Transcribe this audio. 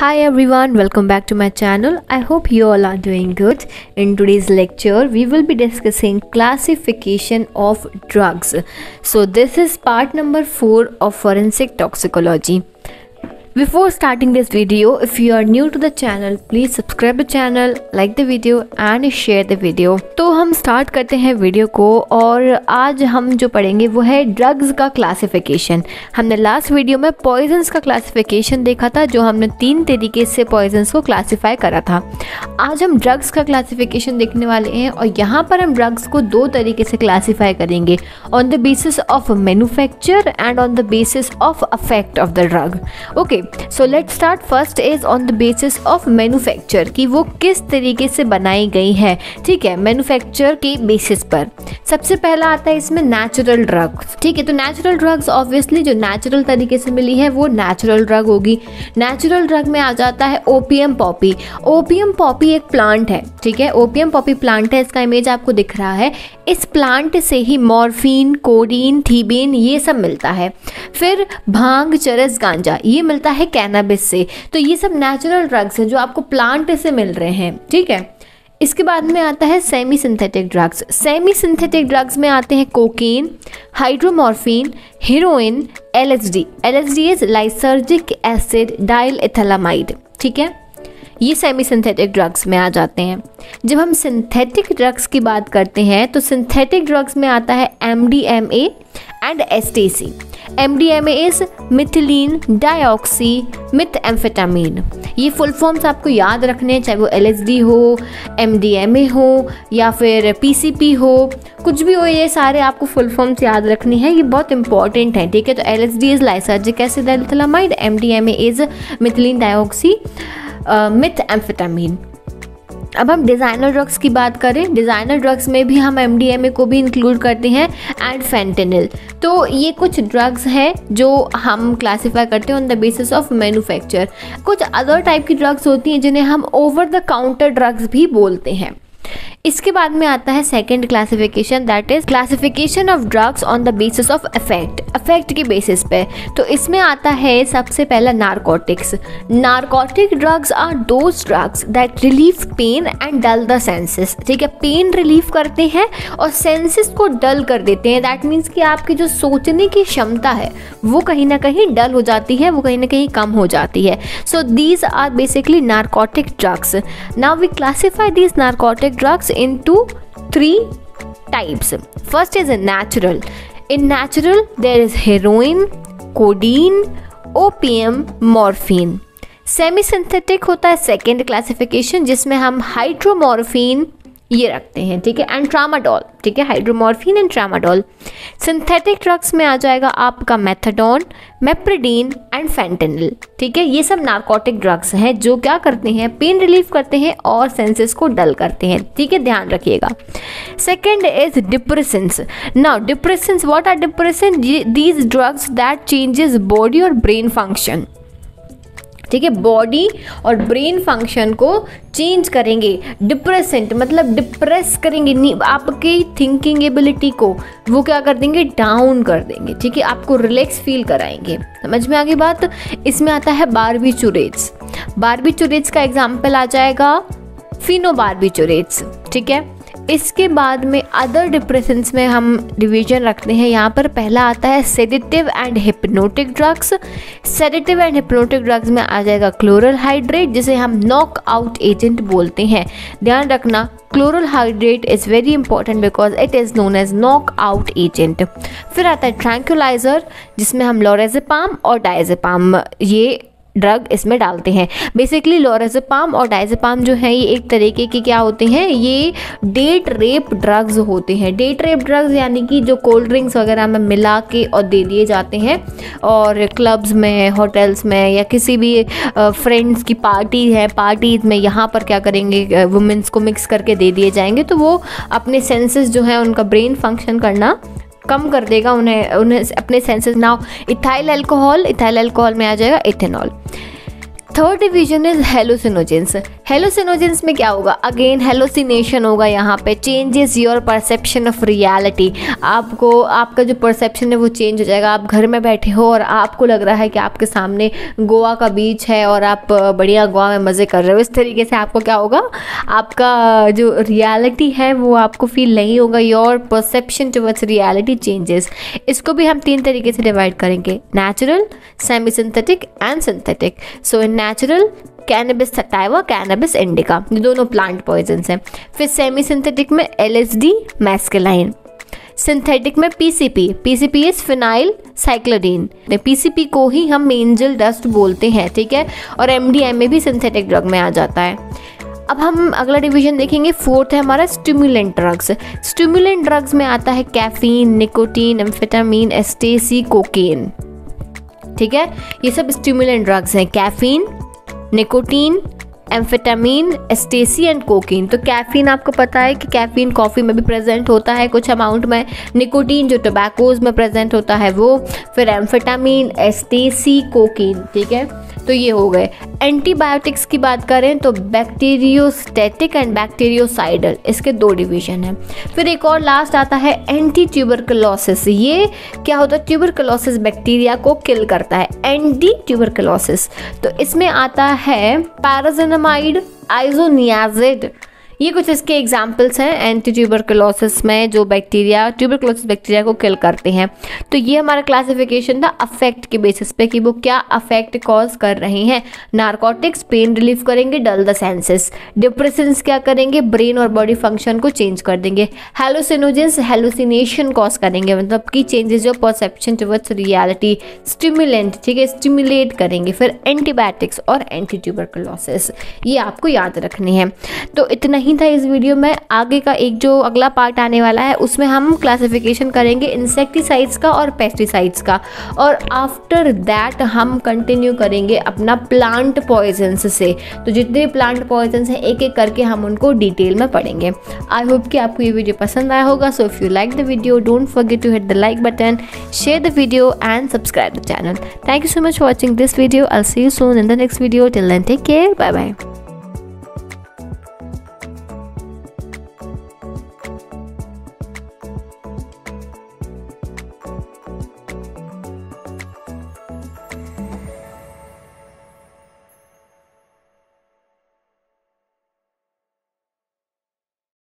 Hi everyone, welcome back to my channel. I hope you all are doing good. In today's lecture, we will be discussing classification of drugs. So this is part number 4 of forensic toxicology. Before starting this video, if you are new to the channel, please subscribe the channel, like the video and share the video. तो हम start करते हैं video को और आज हम जो पढ़ेंगे वो है ड्रग्स का क्लासिफिकेशन हमने लास्ट वीडियो में पॉइजन्स का क्लासिफिकेशन देखा था जो हमने तीन तरीके से पॉइजन्स को क्लासिफाई करा था. आज हम ड्रग्स का क्लासिफिकेशन देखने वाले हैं और यहाँ पर हम ड्रग्स को दो तरीके से क्लासीफाई करेंगे. On the basis of manufacture and on the basis of affect of the drug okay so let start first is on the basis of manufacture कि वो किस तरीके से बनाई गई है। ठीक है मैन्युफैक्चर के बेसिस पर। सबसे पहला आता है इसमें नेचुरल ड्रग्स ठीक है तो नेचुरल ड्रग्स ऑब्वियसली जो नेचुरल तरीके से मिली है, वो नेचुरल ड्रग होगी। नेचुरल ड्रग में आ जाता है ओपीएम पॉपी ओपीएम पॉपी एक प्लांट है। ठीक है ओपीएम पॉपी प्लांट है। इसका इमेज आपको दिख रहा है। इस प्लांट से ही मॉर्फिन कोडीन थीबेन ये सब मिलता है। फिर भाँग, चरस, गांजा, ये मिलता है कैनाबिस से। तो ये सब नेचुरल ड्रग्स हैं जो आपको प्लांट से मिल रहे हैं, ठीक है? इसके बाद में आता है semi synthetic drugs semi synthetic drugs में आते हैं cocaine hydromorphone heroin LSD LSD is lysergic acid diethylamide ठीक है? ये सेमी सिंथेटिक ड्रग्स में आ जाते हैं। जब हम सिंथेटिक ड्रग्स की बात करते हैं तो सिंथेटिक ड्रग्स में आता है M D M A and ecstasy M D M is methylenedioxymethamphetamine ये फुल फॉर्म्स आपको याद रखने हैं, चाहे वो एल एस डी हो एम डी एम ए हो, या फिर पी सी पी हो, कुछ भी हो, ये सारे आपको फुल फॉर्म्स याद रखनी है। ये बहुत इंपॉर्टेंट है, ठीक है? तो L S D is lysergic acid diethylamide M D M A is methylenedioxymethamphetamine अब हम डिज़ाइनर ड्रग्स की बात करें डिज़ाइनर ड्रग्स में भी हम एम डी एम ए को भी इंक्लूड करते हैं एंड फेंटेनिल तो ये कुछ ड्रग्स हैं जो हम क्लासीफाई करते हैं on the basis of manufacture कुछ अदर टाइप की ड्रग्स होती हैं जिन्हें हम ओवर द काउंटर ड्रग्स भी बोलते हैं. इसके बाद में आता है second classification that is classification of drugs on the basis of effect effect के बेसिस पे। तो इसमें आता है सबसे पहला narcotics narcotic drugs are those drugs that relieve pain and dull the senses ठीक है पेन रिलीव करते हैं और सेंसेस को डल कर देते हैं। दैट मीन्स कि आपकी जो सोचने की क्षमता है, वो कहीं ना कहीं डल हो जाती है, वो कहीं ना कहीं कम हो जाती है। So these are basically narcotic drugs now we classify these narcotic drugs into three types. First is a natural. In natural, there is heroin, codeine, opium, morphine. Semi synthetic होता है सेकेंड क्लासिफिकेशन जिसमें हम hydromorphone ये रखते हैं, ठीक है? And tramadol ठीक है? Hydromorphone and tramadol synthetic drugs में आ जाएगा आपका मेथाडोन मेप्रिडीन एंड फेंटेनिल ठीक है? ये सब नार्कोटिक ड्रग्स हैं, जो क्या करते हैं? पेन रिलीफ करते हैं और सेंसेस को डल करते हैं, ठीक है? ध्यान रखिएगा। Second is depressants now depressants what are depression these drugs that changes body और ब्रेन फ़ंक्शन ठीक है बॉडी और ब्रेन फ़ंक्शन को चेंज करेंगे डिप्रेसेंट मतलब डिप्रेस करेंगे आपकी थिंकिंग एबिलिटी को वो क्या कर देंगे डाउन कर देंगे, ठीक है, आपको रिलैक्स फील कराएँगे। समझ में आगे बात? इसमें आता है बारबीचुरेट्स बारबीचुरेट्स का एग्ज़ाम्पल आ जाएगा फिनो बारबीचुरेट्स ठीक है? इसके बाद में अदर डिप्रेशंस में हम डिवीज़न रखते हैं। यहाँ पर पहला आता है sedative and hypnotic drugs sedative and hypnotic drugs में आ जाएगा क्लोरल हाइड्रेट जिसे हम नॉक आउट एजेंट बोलते हैं। ध्यान रखना chloral hydrate is very important because it is known as knock out agent फिर आता है ट्रैंकुलाइजर जिसमें हम लोरेजेपाम और डायजेपाम ये ड्रग इसमें डालते हैं। बेसिकली लोरेजपाम और डायजेपाम जो है, ये एक तरीके के क्या होते हैं? ये डेट रेप ड्रग्स होते हैं। डेट रेप ड्रग्स यानी कि जो कोल्ड ड्रिंक्स वगैरह में मिला के और दे दिए जाते हैं। और क्लब्स में होटल्स में या किसी भी फ्रेंड्स की पार्टी है पार्टीज़ में यहाँ पर क्या करेंगे? वुमेंस को मिक्स करके दे दिए जाएँगे। तो वो अपने सेंसेस जो है, उनका ब्रेन फ़ंक्शन करना कम कर देगा उन्हें उन्हें अपने senses now ethyl alcohol ethyl alcohol में आ जाएगा ethanol third division is hallucinogens hallucinogens में क्या होगा? अगेन हेलोसिनेशन होगा यहाँ पे. Changes your perception of reality आपको, आपका जो परसेप्शन है वो चेंज हो जाएगा. आप घर में बैठे हो और आपको लग रहा है कि आपके सामने गोवा का बीच है और आप बढ़िया गोवा में मज़े कर रहे हो। इस तरीके से आपको क्या होगा? आपका जो रियलिटी है वो आपको फील नहीं होगा. Your perception towards reality changes इसको भी हम तीन तरीके से डिवाइड करेंगे. Natural semi synthetic and synthetic so in natural cannabis sativa cannabis indica ये दोनों प्लांट पॉइजन हैं। फिर सेमी सिंथेटिक में L S D mescaline synthetic में PCP PCP is phencyclidine PCP को ही हम एंजल डस्ट बोलते हैं, ठीक है? और एमडीएम में भी सिंथेटिक ड्रग में आ जाता है। अब हम अगला डिवीज़न देखेंगे। फोर्थ है हमारा स्टिमुलेंट ड्रग्स स्टिमुलेंट ड्रग्स में आता है caffeine nicotine amphetamine ecstasy cocaine ठीक है? ये सब स्टिमुलेंट ड्रग्स हैं. Caffeine nicotine amphetamine ecstasy and cocaine तो कैफीन आपको पता है कि कैफीन कॉफ़ी में भी प्रेजेंट होता है कुछ अमाउंट में. निकोटीन जो टोबैकोज में प्रेजेंट होता है वो. फिर एम्फेटामीन एस्टेसी कोकीन ठीक है? तो ये हो गए। एंटीबायोटिक्स की बात करें तो बैक्टीरियोस्टेटिक एंड बैक्टीरियोसाइडल इसके दो डिवीज़न हैं। फिर एक और लास्ट आता है एंटी ट्यूबरकलोसिस ये क्या होता है? ट्यूबरकलोसिस बैक्टीरिया को किल करता है। एंटी ट्यूबरकलोसिस तो इसमें आता है पैराजोनमाइड आइजोनियाजिड ये कुछ इसके एग्जाम्पल्स हैं एंटी ट्यूबरकुलोसिस में जो बैक्टीरिया ट्यूबरकुलोसिस बैक्टीरिया को किल करते हैं। तो ये हमारा क्लासिफिकेशन था अफेक्ट के बेसिस पे कि वो क्या अफेक्ट कॉज कर रहे हैं। नारकोटिक्स पेन रिलीफ करेंगे डल द सेंसेस डिप्रेशंस क्या करेंगे ब्रेन और बॉडी फ़ंक्शन को चेंज कर देंगे। हेलोसिनोजेंस हेलोसिनेशन कॉज करेंगे मतलब कि चेंजेस जो परसेप्शन टुवर्ड्स रियलिटी स्टिमुलेंट ठीक है स्टिमुलेट करेंगे। फिर एंटीबायोटिक्स और एंटी ट्यूबरकुलोसिस ये आपको याद रखने हैं। तो इतना ही नहीं था इस वीडियो में। आगे का एक जो अगला पार्ट आने वाला है, उसमें हम क्लासिफिकेशन करेंगे इंसेक्टिसाइड्स का और पेस्टिसाइड्स का। और आफ्टर दैट हम कंटिन्यू करेंगे अपना प्लांट पॉइजन्स से। तो जितने प्लांट पॉइजन्स हैं एक एक करके हम उनको डिटेल में पढ़ेंगे। आई होप कि आपको ये वीडियो पसंद आया होगा। So if you like the video don't forget to hit the like button share the video and subscribe the channel thank you so much watching this video I see you soon in the next video till then take care bye bye